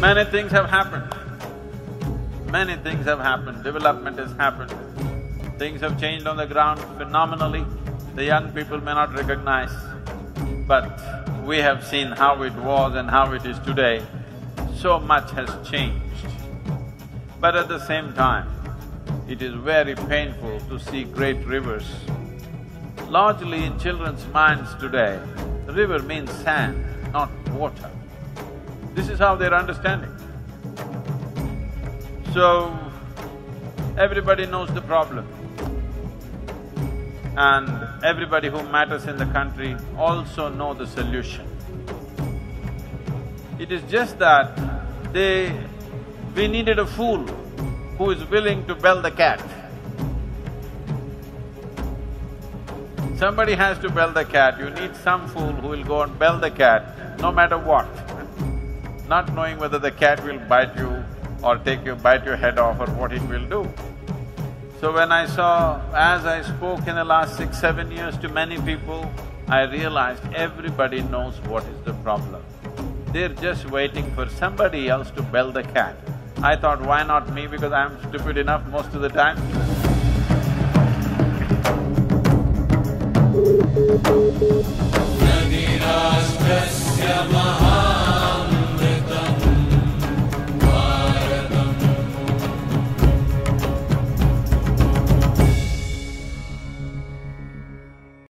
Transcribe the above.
Many things have happened. Many things have happened, development has happened. Things have changed on the ground phenomenally. The young people may not recognize, but we have seen how it was and how it is today. So much has changed. But at the same time, it is very painful to see great rivers. Largely in children's minds today, river means sand, not water. This is how they're understanding. So, everybody knows the problem. And everybody who matters in the country also know the solution. It is just that they… we needed a fool who is willing to bell the cat. Somebody has to bell the cat, you need some fool who will go and bell the cat no matter what, not knowing whether the cat will bite you or take you, bite your head off or what it will do. So when I saw, as I spoke in the last six, seven years to many people, I realized everybody knows what is the problem. They're just waiting for somebody else to bell the cat. I thought, why not me because I'm stupid enough most of the time.